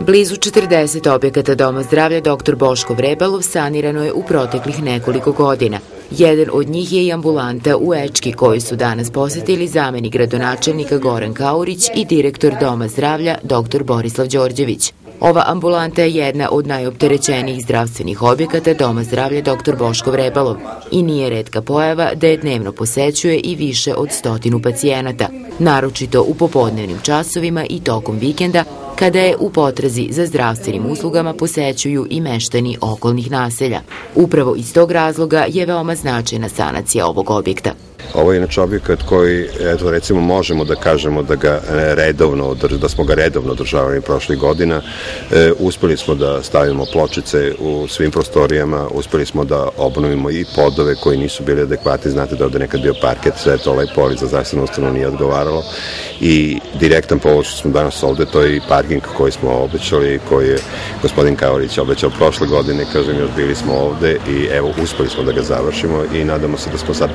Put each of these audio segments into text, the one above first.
Blizu 40 objekata Doma zdravlja dr. Boško Vrebalov sanirano je u proteklih nekoliko godina. Jedan od njih je i ambulanta u Ečki koju su danas posetili zameni gradonačelnika Goran Kaurić i direktor Doma zdravlja dr. Borislav Đorđević. Ova ambulanta je jedna od najopterećenijih zdravstvenih objekata Doma zdravlja dr. Boško Vrebalov i nije redka pojava da je dnevno posećuje i više od stotinu pacijenata, naročito u popodnevnim časovima i tokom vikenda kada je u potrazi za zdravstvenim uslugama posećuju i meštani okolnih naselja. Upravo iz tog razloga je veoma značajna sanacija ovog objekta. Ovo je inače objekat koji, eto recimo možemo da kažemo da ga redovno, da smo ga redovno održavali prošlih godina. E, uspeli smo da stavimo pločice u svim prostorijama, uspeli smo da obnovimo i podove koji nisu bili adekvati, znate da ovde nekad bio parket, sve to lepo, ali za zdravstvenu ustanovu nije odgovaralo. I direktan povod što smo danas ovde, to je i parking koji smo obećali, koji je gospodin Kaorić obećao prošle godine, kažem, još bili smo ovde i evo, uspeli smo da ga završimo i nadamo se da smo sad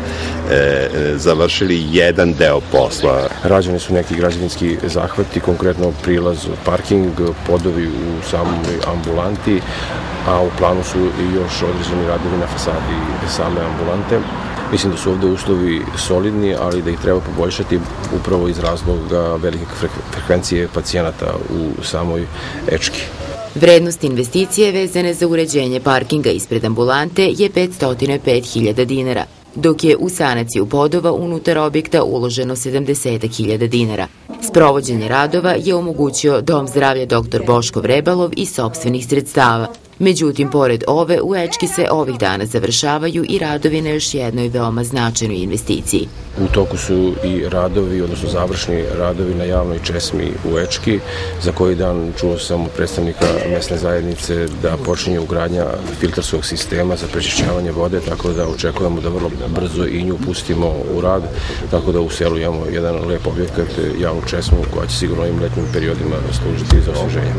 e, završili jedan deo posla. Rađeni su neki građevinski zahvati, konkretno prilaz parking, podovi u samoj ambulanti, a u planu su i još određeni radovi na fasadi same ambulante. Mislim da su ovde uslovi solidni, ali da ih treba poboljšati upravo iz razloga velike frekvencije pacijenata u samoj Ečki. Vrednost investicije vezane za uređenje parkinga ispred ambulante je 505.000 dinara dok je u sanaciju podova unutar objekta uloženo 70.000 dinara. Sprovođenje radova je omogućio Dom zdravlja dr. Boško Vrebalov i sobstvenih sredstava. Međutim, pored ove, u Ečki se ovih dana završavaju i radovi na još jednoj veoma značajnoj investiciji. U toku su i radovi, odnosno završni radovi na javnoj česmi u Ečki, za koji dan čuo sam od predstavnika mesne zajednice da počinje ugradnja filtarskog sistema za prečišćavanje vode, tako da očekujemo da vrlo brzo i nju pustimo u rad, tako da u selu imamo jedan lep objekat, javnu česmu koja će sigurno im letnim periodima služiti za osveženje.